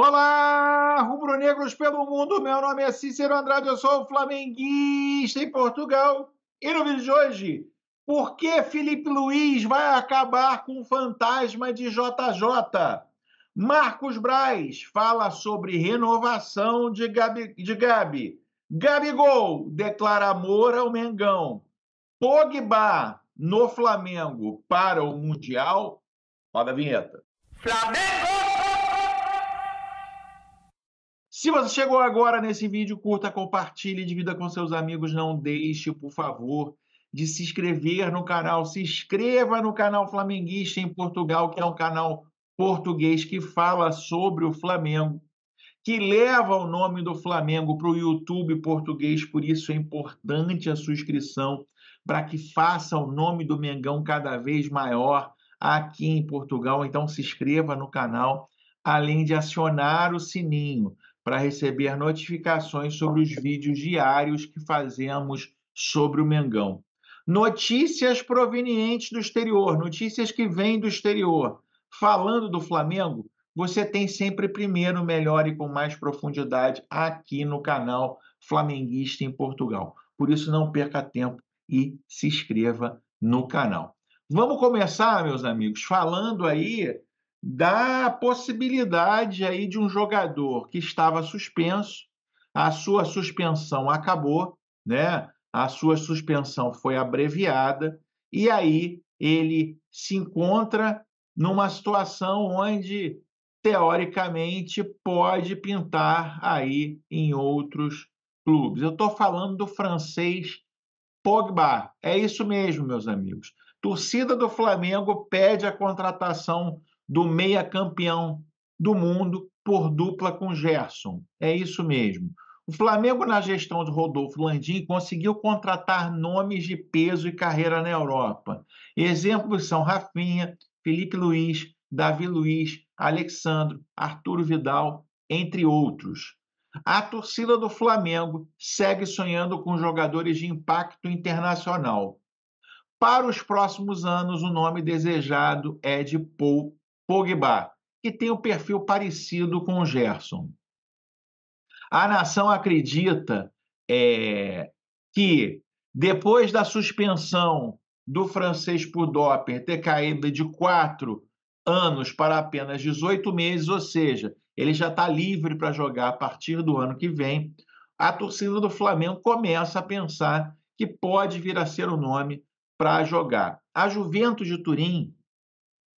Olá, rubro-negros pelo mundo. Meu nome é Cícero Andrade, eu sou flamenguista em Portugal. E no vídeo de hoje, por que Felipe Luiz vai acabar com o fantasma de JJ? Marcos Braz fala sobre renovação de Gabi. De Gabi. Gabigol declara amor ao Mengão. Pogba no Flamengo para o Mundial. Roda a vinheta. Flamengo! Se você chegou agora nesse vídeo, curta, compartilhe, divida com seus amigos. Não deixe, por favor, de se inscrever no canal. Se inscreva no canal Flamenguista em Portugal, que é um canal português que fala sobre o Flamengo, que leva o nome do Flamengo para o YouTube português. Por isso é importante a sua inscrição para que faça o nome do Mengão cada vez maior aqui em Portugal. Então se inscreva no canal, além de acionar o sininho para receber notificações sobre os vídeos diários que fazemos sobre o Mengão. Notícias provenientes do exterior, notícias que vêm do exterior. Falando do Flamengo, você tem sempre primeiro, melhor e com mais profundidade aqui no canal Flamenguista em Portugal. Por isso, não perca tempo e se inscreva no canal. Vamos começar, meus amigos, falando aí da possibilidade aí de um jogador que estava suspenso, a sua suspensão acabou, né? A sua suspensão foi abreviada e aí ele se encontra numa situação onde teoricamente pode pintar aí em outros clubes. Eu estou falando do francês Pogba. É isso mesmo, meus amigos. Torcida do Flamengo pede a contratação do meia campeão do mundo por dupla com Gerson. É isso mesmo. O Flamengo, na gestão de Rodolfo Landim, conseguiu contratar nomes de peso e carreira na Europa. Exemplos são Rafinha, Felipe Luiz, Davi Luiz, Alexandro, Arturo Vidal, entre outros. A torcida do Flamengo segue sonhando com jogadores de impacto internacional. Para os próximos anos, o nome desejado é de Paul Pogba, que tem um perfil parecido com o Gerson. A nação acredita é, que, depois da suspensão do francês por doping ter caído de quatro anos para apenas 18 meses, ou seja, ele já está livre para jogar a partir do ano que vem, a torcida do Flamengo começa a pensar que pode vir a ser o nome para jogar. A Juventus de Turim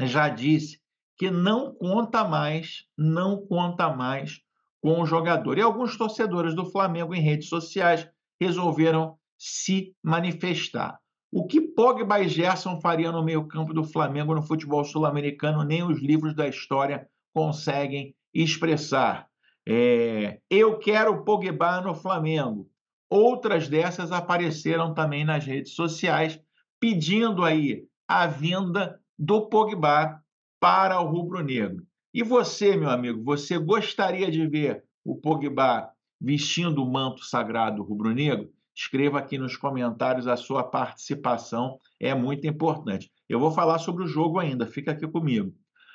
já disse que não conta mais, não conta mais com o jogador. E alguns torcedores do Flamengo em redes sociais resolveram se manifestar. O que Pogba e Gerson fariam no meio-campo do Flamengo no futebol sul-americano, nem os livros da história conseguem expressar. É, eu quero Pogba no Flamengo. Outras dessas apareceram também nas redes sociais, pedindo aí a vinda do Pogba para o rubro-negro. E você, meu amigo, você gostaria de ver o Pogba vestindo o manto sagrado rubro-negro? Escreva aqui nos comentários a sua participação, é muito importante. Eu vou falar sobre o jogo ainda, fica aqui comigo.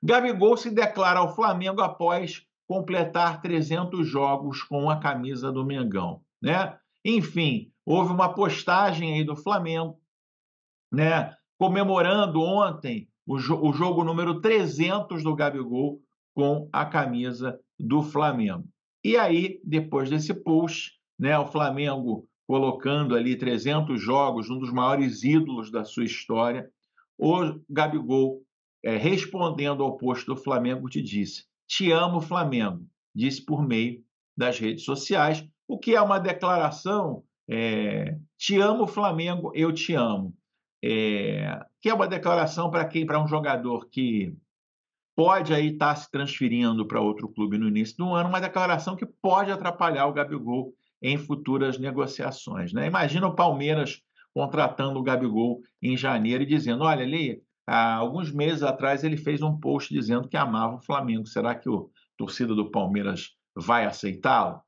Gabigol se declara ao Flamengo após completar 300 jogos com a camisa do Mengão, né? Enfim, houve uma postagem aí do Flamengo, né, comemorando ontem o, jo o jogo número 300 do Gabigol com a camisa do Flamengo. E aí, depois desse post, né, o Flamengo colocando ali 300 jogos, um dos maiores ídolos da sua história, o Gabigol, é, respondendo ao post do Flamengo, te disse: Te amo, Flamengo, disse por meio das redes sociais, o que é uma declaração: é, Te amo, Flamengo, eu te amo é, que é uma declaração para quem, para um jogador que pode aí estar tá se transferindo para outro clube no início do ano, uma declaração que pode atrapalhar o Gabigol em futuras negociações. Né? Imagina o Palmeiras contratando o Gabigol em janeiro e dizendo: olha, ali, há alguns meses atrás ele fez um post dizendo que amava o Flamengo. Será que o torcida do Palmeiras vai aceitá-lo?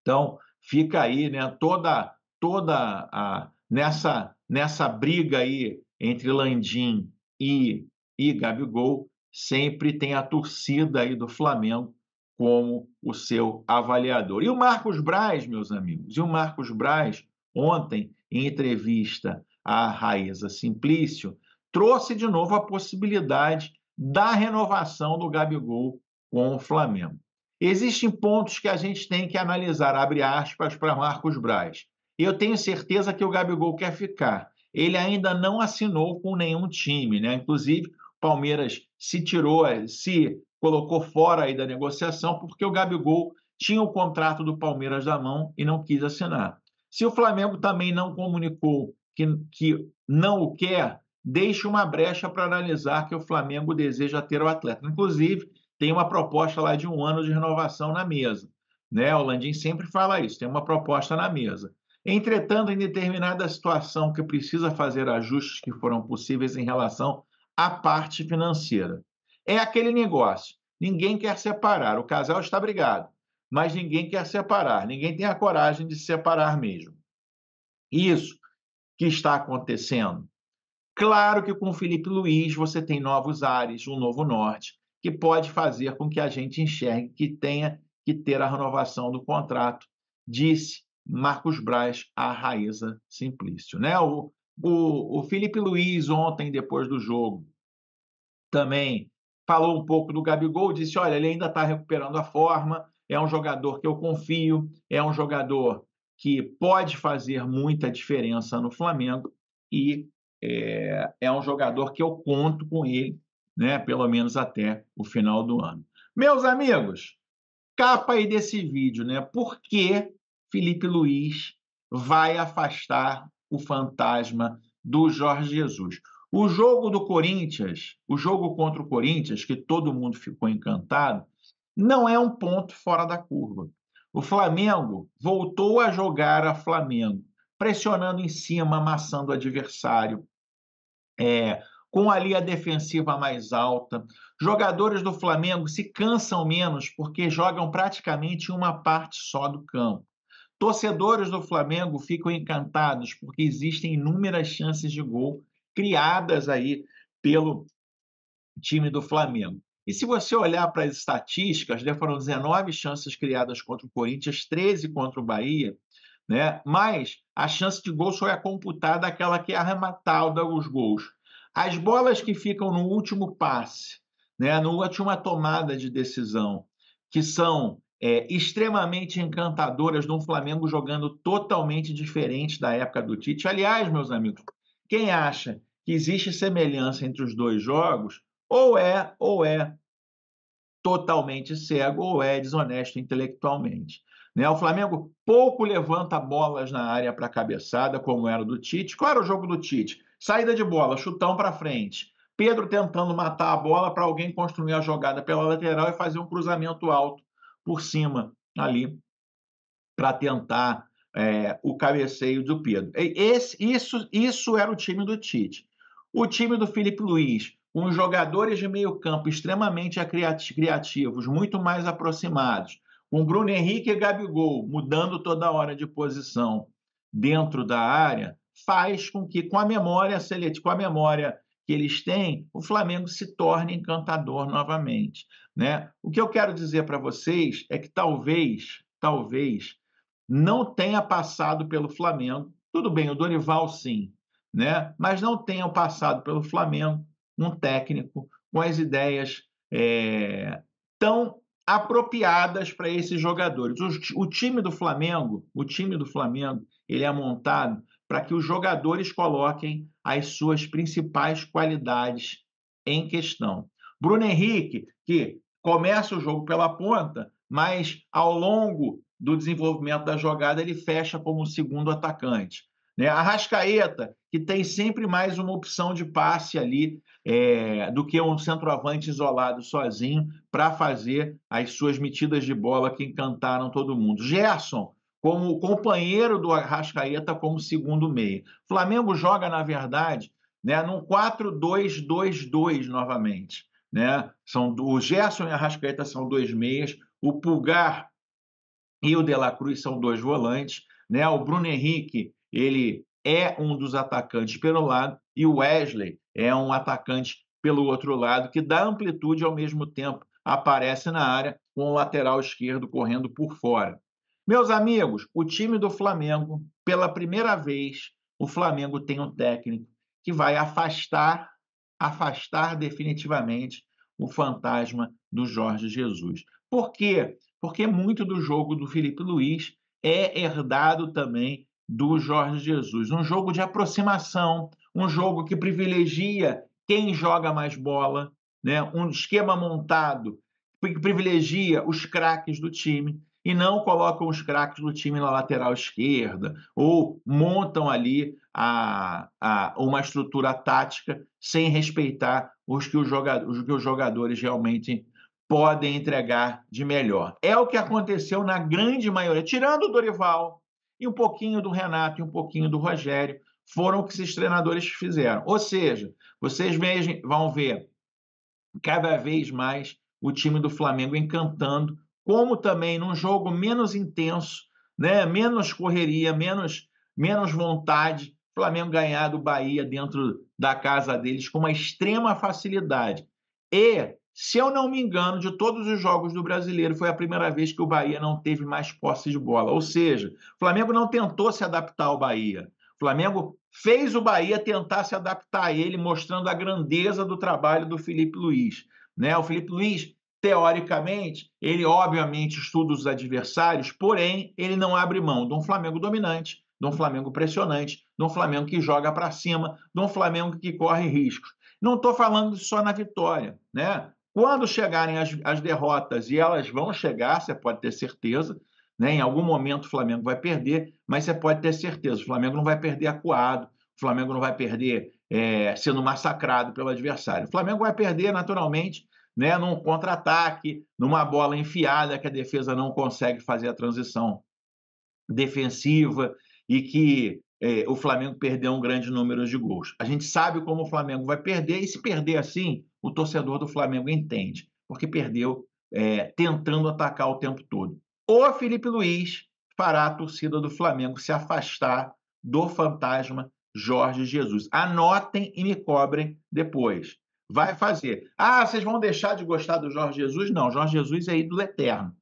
Então, fica aí né, toda, toda a, nessa nessa briga aí entre Landim e, e Gabigol, sempre tem a torcida aí do Flamengo como o seu avaliador. E o Marcos Braz, meus amigos, e o Marcos Braz, ontem, em entrevista à Raíza Simplício, trouxe de novo a possibilidade da renovação do Gabigol com o Flamengo. Existem pontos que a gente tem que analisar, abre aspas, para Marcos Braz. Eu tenho certeza que o Gabigol quer ficar. Ele ainda não assinou com nenhum time, né? Inclusive, Palmeiras se tirou, se colocou fora aí da negociação porque o Gabigol tinha o contrato do Palmeiras na mão e não quis assinar. Se o Flamengo também não comunicou que, que não o quer, deixe uma brecha para analisar que o Flamengo deseja ter o atleta. Inclusive, tem uma proposta lá de um ano de renovação na mesa. Né? O Landim sempre fala isso, tem uma proposta na mesa. Entretanto, em determinada situação que precisa fazer ajustes que foram possíveis em relação à parte financeira. É aquele negócio. Ninguém quer separar. O casal está brigado, mas ninguém quer separar. Ninguém tem a coragem de separar mesmo. Isso que está acontecendo. Claro que com Felipe Luiz você tem novos ares, um novo norte, que pode fazer com que a gente enxergue que tenha que ter a renovação do contrato, disse Marcos Braz à Raíza Simplício. Né? O, o, o Felipe Luiz, ontem, depois do jogo, também falou um pouco do Gabigol, disse: olha, ele ainda está recuperando a forma, é um jogador que eu confio, é um jogador que pode fazer muita diferença no Flamengo e é, é um jogador que eu conto com ele né, pelo menos até o final do ano. Meus amigos, capa aí desse vídeo, né? Por que Felipe Luiz vai afastar o fantasma do Jorge Jesus? O jogo do Corinthians, o jogo contra o Corinthians, que todo mundo ficou encantado, não é um ponto fora da curva. O Flamengo voltou a jogar a Flamengo, pressionando em cima, amassando o adversário, é, com a linha defensiva mais alta. Jogadores do Flamengo se cansam menos porque jogam praticamente uma parte só do campo. Torcedores do Flamengo ficam encantados porque existem inúmeras chances de gol criadas aí pelo time do Flamengo. E se você olhar para as estatísticas, né, foram 19 chances criadas contra o Corinthians, 13 contra o Bahia, né? mas a chance de gol só é computada aquela que é arrematada os gols. As bolas que ficam no último passe, né, na última tomada de decisão, que são é, extremamente encantadoras de um Flamengo jogando totalmente diferente da época do Tite. Aliás, meus amigos, quem acha que existe semelhança entre os dois jogos, ou é ou é totalmente cego ou é desonesto intelectualmente. Né? O Flamengo pouco levanta bolas na área para cabeçada, como era do Tite. Qual era o jogo do Tite? Saída de bola, chutão para frente. Pedro tentando matar a bola para alguém construir a jogada pela lateral e fazer um cruzamento alto por cima ali para tentar é, o cabeceio do Pedro. Esse, isso, isso era o time do Tite. O time do Felipe Luiz, com jogadores de meio campo extremamente criativos, muito mais aproximados, com Bruno Henrique e Gabigol mudando toda hora de posição dentro da área, faz com que, com a memória com a memória que eles têm, o Flamengo se torne encantador novamente. Né? O que eu quero dizer para vocês é que talvez, talvez, não tenha passado pelo Flamengo. Tudo bem, o Dorival sim, né? mas não tenha passado pelo Flamengo um técnico com as ideias é, tão apropriadas para esses jogadores. O, o, time do Flamengo, o time do Flamengo, ele é montado para que os jogadores coloquem as suas principais qualidades em questão. Bruno Henrique, que começa o jogo pela ponta, mas ao longo do desenvolvimento da jogada ele fecha como segundo atacante. Né? Arrascaeta, que tem sempre mais uma opção de passe ali é, do que um centroavante isolado sozinho para fazer as suas metidas de bola que encantaram todo mundo. Gerson, como companheiro do Arrascaeta como segundo meio. Flamengo joga, na verdade, né, num 4-2-2-2 novamente. Né? São, o Gerson e Arrascaeta são dois meias, o Pulgar e o De La Cruz são dois volantes, né? o Bruno Henrique ele é um dos atacantes pelo lado e o Wesley é um atacante pelo outro lado que dá amplitude ao mesmo tempo aparece na área com o lateral esquerdo correndo por fora. Meus amigos, o time do Flamengo, pela primeira vez, o Flamengo tem um técnico que vai afastar, afastar definitivamente o fantasma do Jorge Jesus. Por quê? Porque muito do jogo do Felipe Luiz é herdado também do Jorge Jesus. Um jogo de aproximação, um jogo que privilegia quem joga mais bola, né? um esquema montado que privilegia os craques do time e não colocam os craques do time na lateral esquerda ou montam ali a, a, uma estrutura tática sem respeitar os que os, os que os jogadores realmente podem entregar de melhor. É o que aconteceu na grande maioria, tirando o Dorival e um pouquinho do Renato e um pouquinho do Rogério, foram o que esses treinadores fizeram. Ou seja, vocês vão ver cada vez mais o time do Flamengo encantando, como também num jogo menos intenso, né, menos correria, menos, menos vontade, o Flamengo ganhar do Bahia dentro da casa deles com uma extrema facilidade. E se eu não me engano, de todos os jogos do brasileiro, foi a primeira vez que o Bahia não teve mais posse de bola. Ou seja, o Flamengo não tentou se adaptar ao Bahia. O Flamengo fez o Bahia tentar se adaptar a ele, mostrando a grandeza do trabalho do Felipe Luiz. Né? O Felipe Luiz, teoricamente, ele obviamente estuda os adversários, porém, ele não abre mão de um Flamengo dominante, de um Flamengo pressionante, de um Flamengo que joga para cima, de um Flamengo que corre riscos. Não estou falando só na vitória, né? Quando chegarem as, as derrotas, e elas vão chegar, você pode ter certeza, né? em algum momento o Flamengo vai perder, mas você pode ter certeza, o Flamengo não vai perder acuado, o Flamengo não vai perder é, sendo massacrado pelo adversário. O Flamengo vai perder naturalmente né, num contra-ataque, numa bola enfiada que a defesa não consegue fazer a transição defensiva e que é, o Flamengo perdeu um grande número de gols. A gente sabe como o Flamengo vai perder, e se perder assim, o torcedor do Flamengo entende, porque perdeu é, tentando atacar o tempo todo. O Felipe Luiz fará a torcida do Flamengo se afastar do fantasma Jorge Jesus. Anotem e me cobrem depois. Vai fazer. Ah, vocês vão deixar de gostar do Jorge Jesus? Não, Jorge Jesus é ídolo eterno.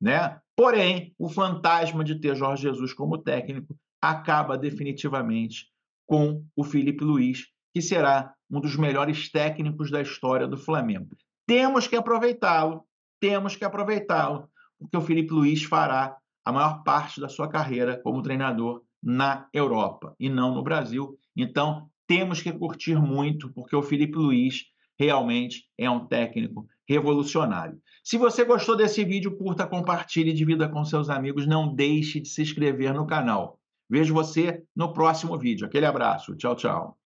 Né? Porém, o fantasma de ter Jorge Jesus como técnico acaba definitivamente com o Felipe Luiz, que será um dos melhores técnicos da história do Flamengo. Temos que aproveitá-lo, temos que aproveitá-lo, porque o Felipe Luiz fará a maior parte da sua carreira como treinador na Europa e não no Brasil. Então, temos que curtir muito, porque o Felipe Luiz realmente é um técnico revolucionário. Se você gostou desse vídeo, curta, compartilhe, divida com seus amigos, não deixe de se inscrever no canal. Vejo você no próximo vídeo. Aquele abraço. Tchau, tchau.